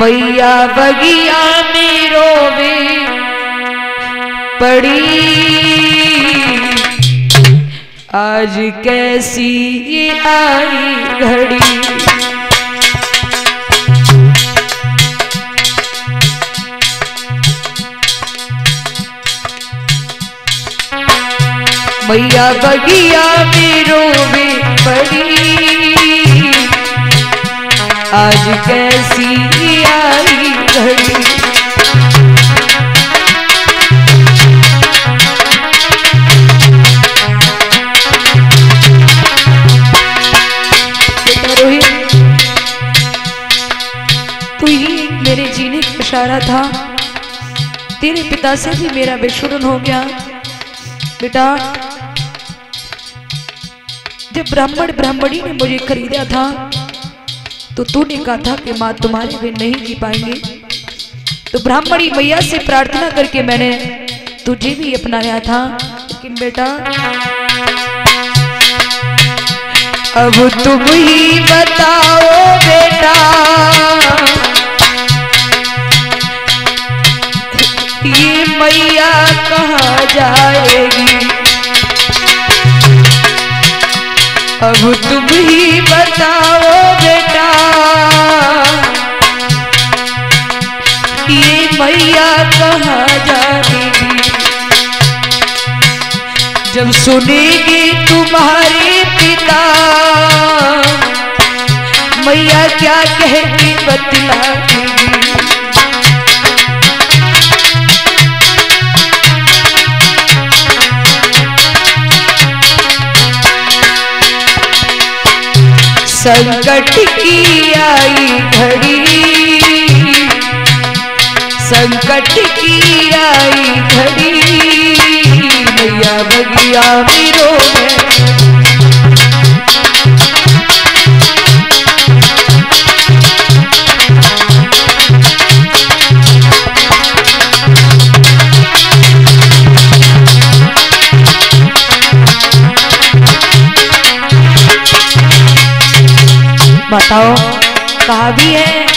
मैया बगिया में रोवे। पड़ी। आज कैसी ये आई घड़ी। मैया बगिया में रोवे, पड़ी। आज कैसी आई घड़ी? तू ही मेरे जीने का इशारा था। तेरे पिता से भी मेरा विछुड़न हो गया। बेटा, जब ब्राह्मण ब्राह्मणी ने मुझे खरीदा था तो तूने कहा था कि माँ तुम्हारे बिन नहीं जी पाएँगे। तो ब्राह्मणी मैया से प्रार्थना करके मैंने तुझे भी अपनाया था। लेकिन बेटा, अब तुम ही बताओ बेटा, ये मैया कहा जाएगी अब तुम ही बताओ बेटा। ये मैया कहाँ जाएगी? जब सुनेगी तुम्हारे पिता, मैया क्या कह के बतलाएगी? संकट की आई घड़ी। संकट की आई घड़ी। मैया बगिया मेरो बताओ कहा भी है?